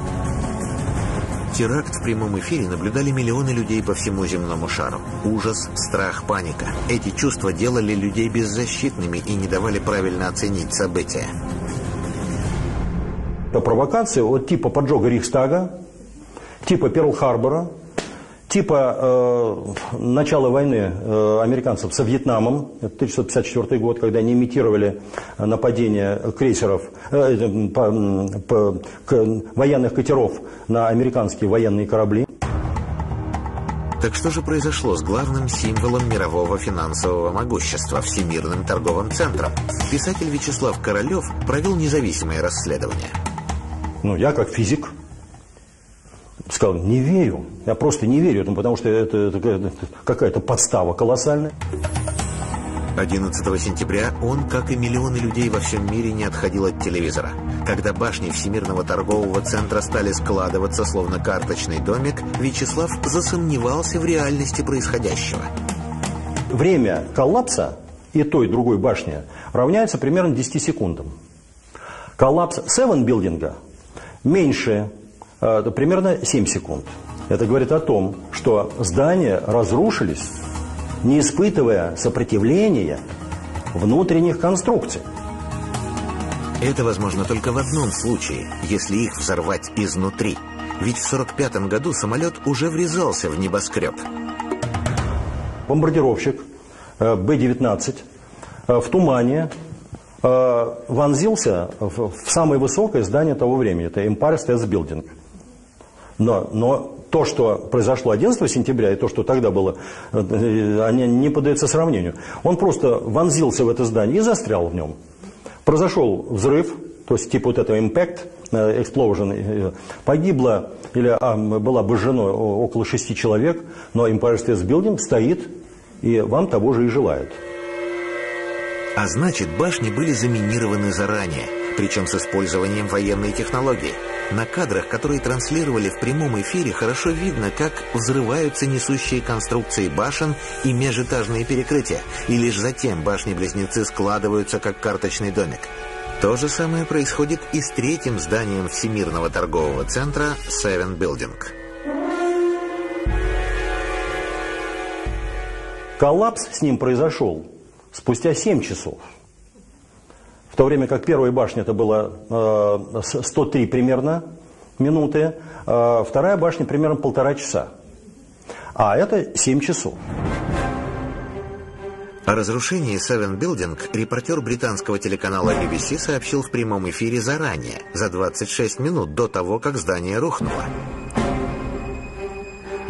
Теракт в прямом эфире наблюдали миллионы людей по всему земному шару. Ужас, страх, паника. Эти чувства делали людей беззащитными и не давали правильно оценить события. Это провокация вот типа поджога Рейхстага, типа Перл-Харбора, типа э, начала войны э, американцев со Вьетнамом, это 1954 год, когда они имитировали нападение крейсеров, э, по, по, к, военных катеров на американские военные корабли. Так что же произошло с главным символом мирового финансового могущества, Всемирным торговым центром? Писатель Вячеслав Королев провел независимое расследование. Ну, я как физик сказал, не верю. Я просто не верю, потому что это, это какая-то подстава колоссальная. 11 сентября он, как и миллионы людей во всем мире, не отходил от телевизора. Когда башни Всемирного торгового центра стали складываться, словно карточный домик, Вячеслав засомневался в реальности происходящего. Время коллапса и той, и другой башни равняется примерно 10 секундам. Коллапс Seven билдинга меньше примерно 7 секунд. Это говорит о том, что здания разрушились, не испытывая сопротивления внутренних конструкций. Это возможно только в одном случае, если их взорвать изнутри. Ведь в 1945 году самолет уже врезался в небоскреб. Бомбардировщик э, Б-19 э, в тумане вонзился в самое высокое здание того времени. Это Empire State Building. Но, но то, что произошло 11 сентября, и то, что тогда было, э, они не поддаются сравнению. Он просто вонзился в это здание и застрял в нем. Произошел взрыв, то есть типа вот этого impact, э, explosion, э, погибло или а, было обожжено около шести человек, но Empire State Building стоит и вам того же и желает. А значит, башни были заминированы заранее, причем с использованием военной технологии. На кадрах, которые транслировали в прямом эфире, хорошо видно, как взрываются несущие конструкции башен и межэтажные перекрытия, и лишь затем башни-близнецы складываются, как карточный домик. То же самое происходит и с третьим зданием Всемирного торгового центра Seven Building. Коллапс с ним произошел спустя 7 часов. В то время как первая башня это было э, 103 примерно минуты, э, вторая башня примерно полтора часа. А это 7 часов. О разрушении Seven Building репортер британского телеканала BBC сообщил в прямом эфире заранее, за 26 минут до того, как здание рухнуло.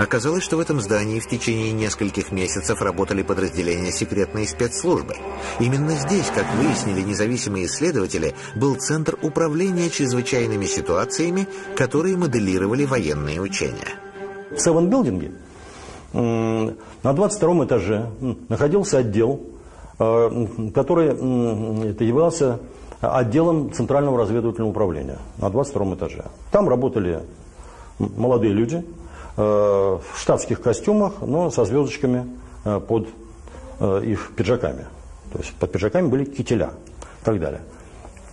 Оказалось, что в этом здании в течение нескольких месяцев работали подразделения секретной спецслужбы. Именно здесь, как выяснили независимые исследователи, был Центр управления чрезвычайными ситуациями, которые моделировали военные учения. В Севен Билдинге на 22 этаже находился отдел, э, который являлся отделом Центрального разведывательного управления на 22 этаже. Там работали молодые люди, в штатских костюмах, но со звездочками э, под э, их пиджаками. То есть под пиджаками были кителя и так далее.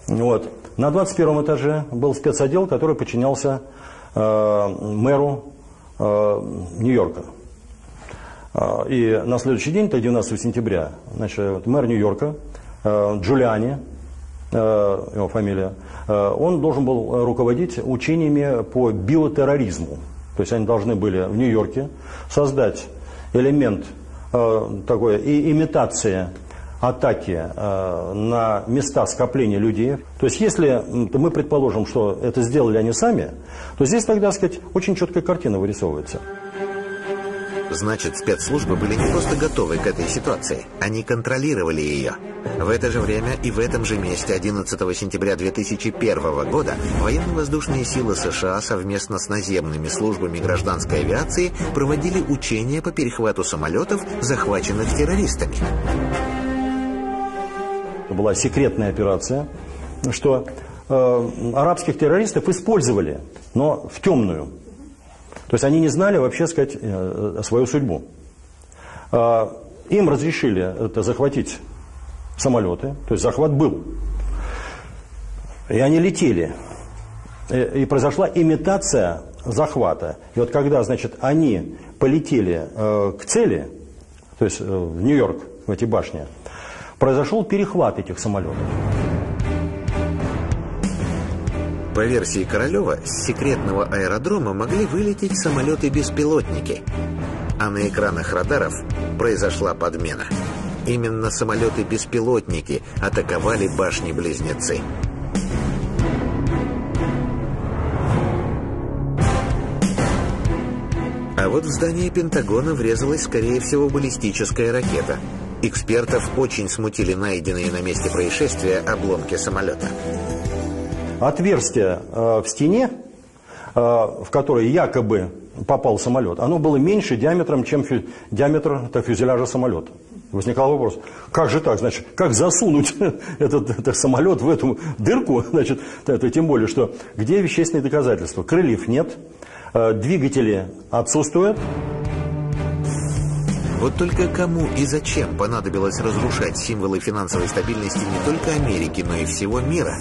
Вот. На 21 этаже был спецотдел, который подчинялся мэру Нью-Йорка. И на следующий день, это 19 сентября, значит, мэр Нью-Йорка, Джулиани, его фамилия, он должен был руководить учениями по биотерроризму. То есть они должны были в Нью-Йорке создать элемент э, такой и имитации атаки э, на места скопления людей. То есть если мы предположим, что это сделали они сами, то здесь тогда, так сказать, очень четкая картина вырисовывается. Значит, спецслужбы были не просто готовы к этой ситуации, они контролировали ее. В это же время и в этом же месте 11 сентября 2001 года военно-воздушные силы США совместно с наземными службами гражданской авиации проводили учения по перехвату самолетов, захваченных террористами. Была секретная операция, что э, арабских террористов использовали, но в темную. То есть они не знали вообще сказать э, свою судьбу. Э, им разрешили это захватить самолеты, то есть захват был. И они летели. И, и произошла имитация захвата. И вот когда, значит, они полетели э, к цели, то есть э, в Нью-Йорк, в эти башни, произошел перехват этих самолетов. По версии Королева, с секретного аэродрома могли вылететь самолеты-беспилотники. А на экранах радаров произошла подмена. Именно самолеты-беспилотники атаковали башни-близнецы. А вот в здание Пентагона врезалась, скорее всего, баллистическая ракета – Экспертов очень смутили найденные на месте происшествия обломки самолета. Отверстие э, в стене, э, в которое якобы попал самолет, оно было меньше диаметром, чем фю, диаметр фюзеляжа самолета. Возникал вопрос, как же так, значит, как засунуть этот, этот самолет в эту дырку, значит, это, тем более, что где вещественные доказательства? Крыльев нет, э, двигатели отсутствуют, вот только кому и зачем понадобилось разрушать символы финансовой стабильности не только Америки, но и всего мира?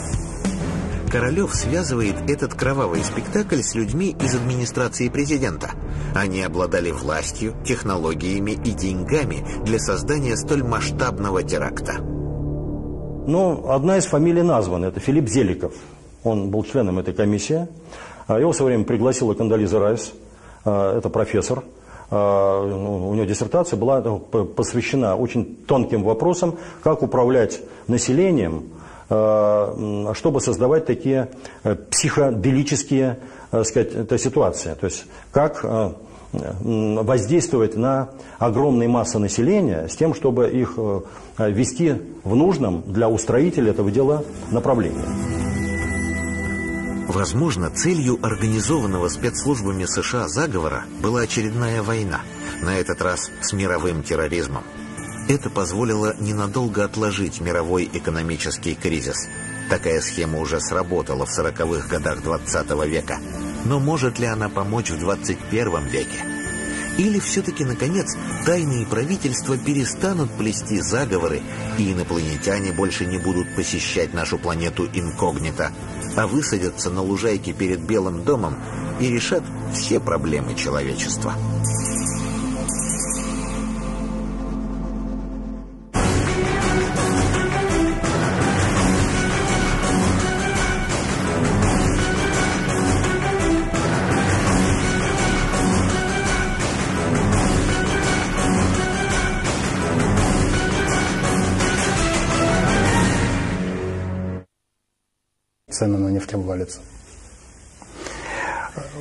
Королев связывает этот кровавый спектакль с людьми из администрации президента. Они обладали властью, технологиями и деньгами для создания столь масштабного теракта. Ну, одна из фамилий названа. Это Филипп Зеликов. Он был членом этой комиссии. А его в свое время пригласила Кандализа Райс. Это профессор а, ну, у него диссертация была ну, посвящена очень тонким вопросам, как управлять населением, чтобы создавать такие э, психоделические э, сказать, ситуации. То есть как э, воздействовать на огромные массы населения с тем, чтобы их вести в нужном для устроителя этого дела направлении. Возможно, целью организованного спецслужбами США заговора была очередная война, на этот раз с мировым терроризмом. Это позволило ненадолго отложить мировой экономический кризис. Такая схема уже сработала в 40-х годах 20 -го века. Но может ли она помочь в 21 веке? Или все-таки, наконец, тайные правительства перестанут плести заговоры, и инопланетяне больше не будут посещать нашу планету инкогнито, а высадятся на лужайке перед Белым домом и решат все проблемы человечества. Нефть обвалятся.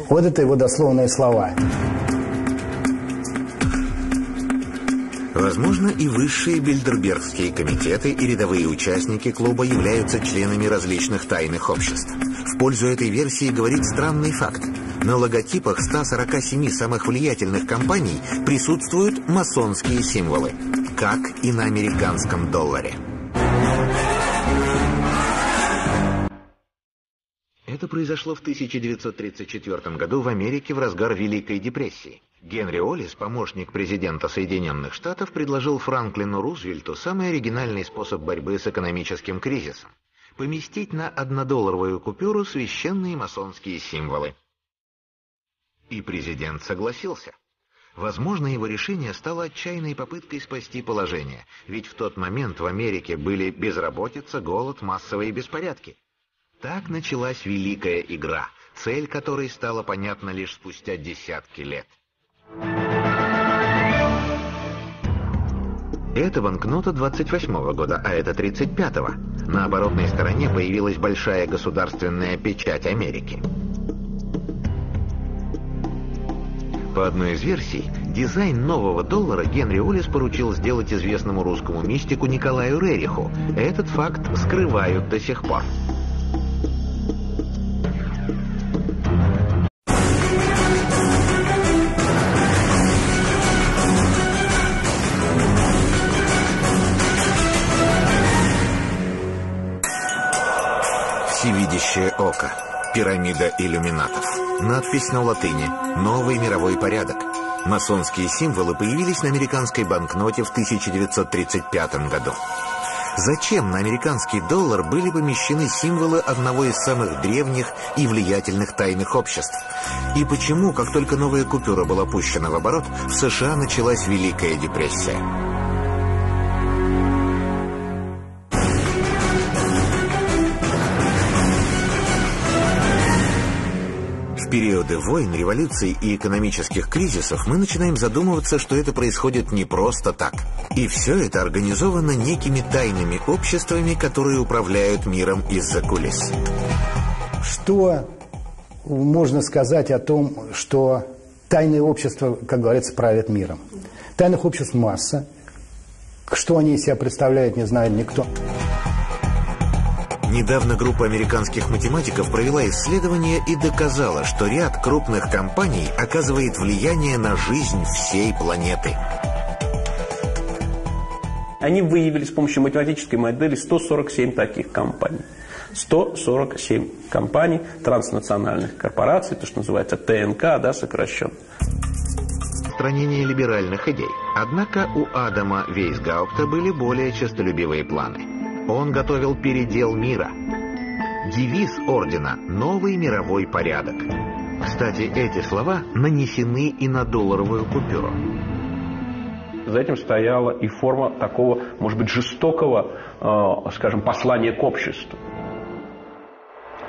Вот это его дословные слова. Возможно, и высшие бильдербергские комитеты и рядовые участники клуба являются членами различных тайных обществ. В пользу этой версии говорит странный факт. На логотипах 147 самых влиятельных компаний присутствуют масонские символы, как и на американском долларе. Это произошло в 1934 году в Америке в разгар Великой депрессии. Генри Оллис, помощник президента Соединенных Штатов, предложил Франклину Рузвельту самый оригинальный способ борьбы с экономическим кризисом – поместить на однодолларовую купюру священные масонские символы. И президент согласился. Возможно, его решение стало отчаянной попыткой спасти положение, ведь в тот момент в Америке были безработица, голод, массовые беспорядки – так началась великая игра, цель которой стала понятна лишь спустя десятки лет. Это банкнота 28 года, а это 35-го. На оборотной стороне появилась большая государственная печать Америки. По одной из версий, Дизайн нового доллара Генри Олис поручил сделать известному русскому мистику Николаю Рериху. Этот факт скрывают до сих пор. Всевидящее око. Пирамида иллюминатов. Надпись на латыни «Новый мировой порядок». Масонские символы появились на американской банкноте в 1935 году. Зачем на американский доллар были помещены символы одного из самых древних и влиятельных тайных обществ? И почему, как только новая купюра была пущена в оборот, в США началась Великая депрессия? Периоды войн, революций и экономических кризисов мы начинаем задумываться, что это происходит не просто так. И все это организовано некими тайными обществами, которые управляют миром из-за кулис. Что можно сказать о том, что тайные общества, как говорится, правят миром? Тайных обществ масса. Что они из себя представляют, не знает никто. Недавно группа американских математиков провела исследование и доказала, что ряд крупных компаний оказывает влияние на жизнь всей планеты. Они выявили с помощью математической модели 147 таких компаний. 147 компаний, транснациональных корпораций, то, что называется ТНК, да, сокращенно. Распространение либеральных идей. Однако у Адама Вейсгаупта были более честолюбивые планы. Он готовил передел мира. Девиз ордена «Новый мировой порядок». Кстати, эти слова нанесены и на долларовую купюру. За этим стояла и форма такого, может быть, жестокого, э, скажем, послания к обществу.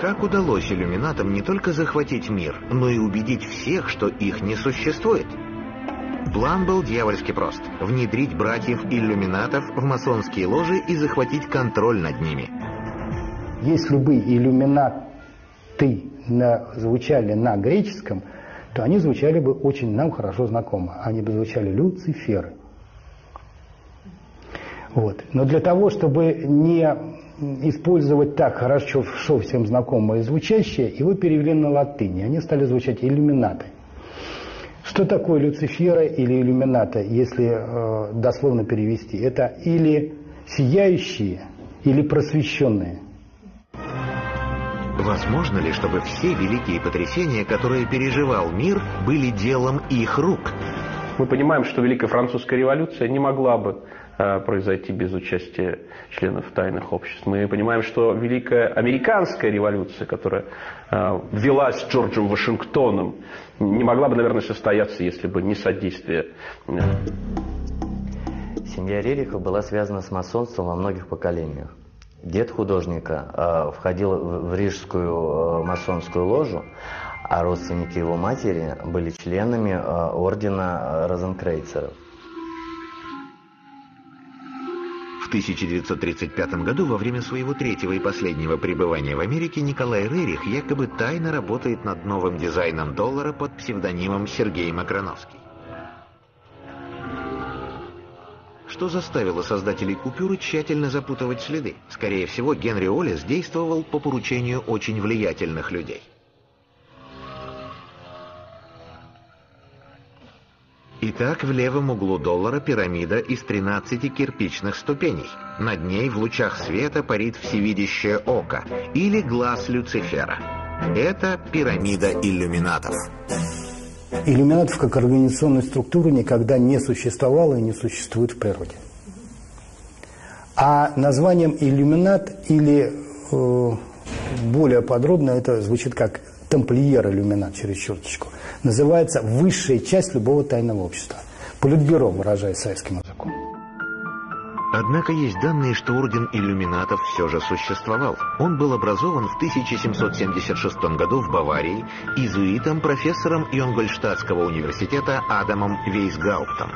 Как удалось иллюминатам не только захватить мир, но и убедить всех, что их не существует? План был дьявольски прост – внедрить братьев-иллюминатов в масонские ложи и захватить контроль над ними. Если бы иллюминаты на, звучали на греческом, то они звучали бы очень нам хорошо знакомо. Они бы звучали Люциферы. Вот. Но для того, чтобы не использовать так хорошо всем знакомое звучащее, его перевели на латыни. Они стали звучать иллюминаты. Что такое Люцифера или иллюмината, если э, дословно перевести? Это или сияющие, или просвещенные. Возможно ли, чтобы все великие потрясения, которые переживал мир, были делом их рук? Мы понимаем, что Великая Французская революция не могла бы э, произойти без участия членов тайных обществ. Мы понимаем, что Великая Американская революция, которая э, велась Джорджем Вашингтоном, не могла бы, наверное, состояться, если бы не содействие. Семья Рерихов была связана с масонством во многих поколениях. Дед художника э, входил в рижскую э, масонскую ложу, а родственники его матери были членами э, ордена э, розенкрейцеров. В 1935 году, во время своего третьего и последнего пребывания в Америке, Николай Рерих якобы тайно работает над новым дизайном доллара под псевдонимом Сергей Макроновский. Что заставило создателей купюры тщательно запутывать следы? Скорее всего, Генри Оллес действовал по поручению очень влиятельных людей. Итак, в левом углу доллара пирамида из 13 кирпичных ступеней. Над ней в лучах света парит всевидящее око или глаз Люцифера. Это пирамида иллюминатов. Иллюминатов как организационной структуры никогда не существовало и не существует в природе. А названием иллюминат или э, более подробно это звучит как тамплиер-иллюминат через черточку, называется высшая часть любого тайного общества. Политбюро, выражаясь советским языком. Однако есть данные, что орден иллюминатов все же существовал. Он был образован в 1776 году в Баварии изуитом профессором Йонгольштадтского университета Адамом Вейсгауптом.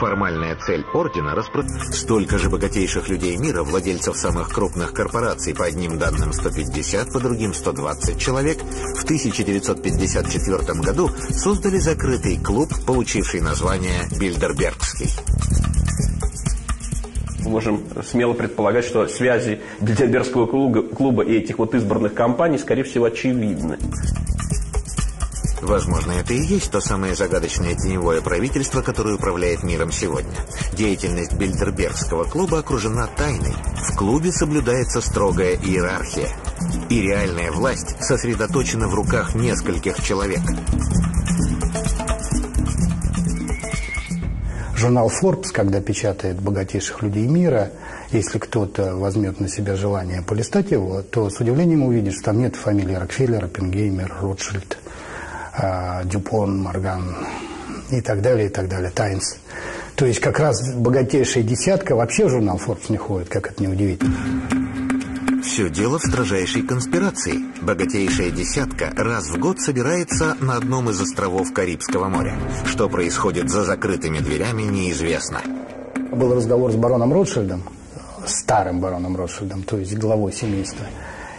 Формальная цель ордена распро... Столько же богатейших людей мира, владельцев самых крупных корпораций, по одним данным 150, по другим 120 человек, в 1954 году создали закрытый клуб, получивший название Бильдербергский. Можем смело предполагать, что связи Бильдербергского клуба и этих вот избранных компаний, скорее всего, очевидны. Возможно, это и есть то самое загадочное теневое правительство, которое управляет миром сегодня. Деятельность Бильдербергского клуба окружена тайной. В клубе соблюдается строгая иерархия. И реальная власть сосредоточена в руках нескольких человек. Журнал Forbes, когда печатает богатейших людей мира, если кто-то возьмет на себя желание полистать его, то с удивлением увидит, что там нет фамилий Рокфеллер, Оппенгеймер, Ротшильд, Дюпон, Морган и так далее, и так далее, Тайнс. То есть как раз богатейшая десятка вообще в журнал Forbes не ходит, как это неудивительно. Все дело в строжайшей конспирации. Богатейшая десятка раз в год собирается на одном из островов Карибского моря. Что происходит за закрытыми дверями, неизвестно. Был разговор с бароном Ротшильдом, старым бароном Ротшильдом, то есть главой семейства.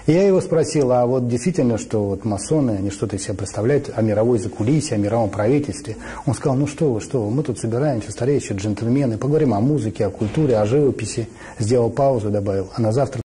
Я его спросил, а вот действительно, что вот масоны, они что-то из себя представляют о мировой закулисье, о мировом правительстве. Он сказал, ну что вы, что вы, мы тут собираемся, стареющие джентльмены, поговорим о музыке, о культуре, о живописи. Сделал паузу, добавил, а на завтра